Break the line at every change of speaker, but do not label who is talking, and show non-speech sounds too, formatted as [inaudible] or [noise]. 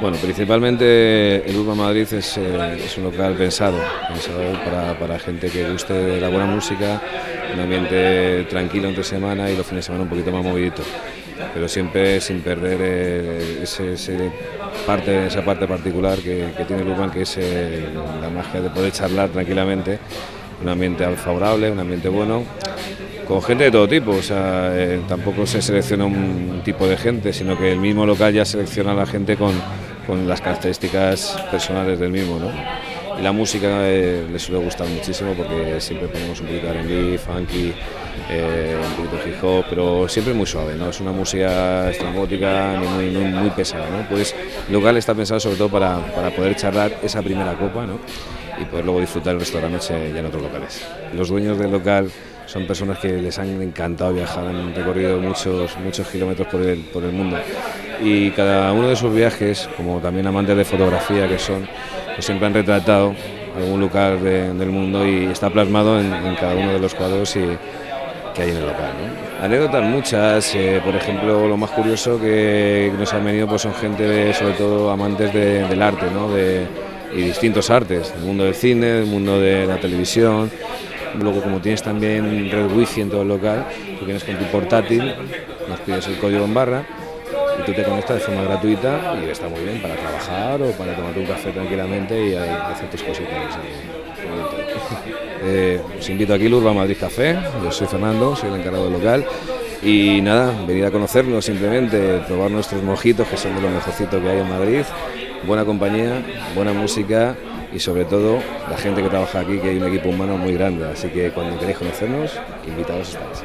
Bueno, principalmente el Urban Madrid es, eh, es un local pensado, pensado para, para, gente que guste de la buena música, un ambiente tranquilo entre semana y los fines de semana un poquito más movidito, pero siempre sin perder eh, ese, parte, esa parte particular que, tiene el Urban, que es eh, la magia de poder charlar tranquilamente, un ambiente favorable, un ambiente bueno con gente de todo tipo, o sea, tampoco se selecciona un tipo de gente, sino que el mismo local ya selecciona a la gente con, con las características personales del mismo, ¿no? Y la música eh, les suele gustar muchísimo porque siempre ponemos un poquito de R&B, funky, eh, un poquito hip hop, pero siempre muy suave, ¿no? Es una música estrambótica ni muy, muy, muy pesada, ¿no? Pues el local está pensado sobre todo para, para poder charlar esa primera copa, ¿no? Y poder luego disfrutar el resto de la noche ya en otros locales. Los dueños del local son personas que les han encantado viajar, han recorrido muchos, muchos kilómetros por el, por el mundo y cada uno de sus viajes, como también amantes de fotografía que son, pues siempre han retratado algún lugar de, del mundo y está plasmado en, cada uno de los cuadros que hay en el local. Anécdotas muchas, eh, por ejemplo, lo más curioso que nos han venido pues son gente sobre todo amantes de, del arte, de, y distintos artes, el mundo del cine, el mundo de la televisión, Luego, como tienes también red wifi en todo el local, tú vienes con tu portátil, nos pides el código en barra y tú te conectas de forma gratuita y está muy bien para trabajar o para tomarte un café tranquilamente y hacer tus cositas. [laughs] Eh, os invito aquí al Madrid Café, yo soy Fernando, soy el encargado del local y nada, venir a conocernos simplemente, probar nuestros mojitos que son de lo mejorcito que hay en Madrid, buena compañía, buena música y sobre todo la gente que trabaja aquí, que hay un equipo humano muy grande. Así que cuando queréis conocernos, invitados estáis.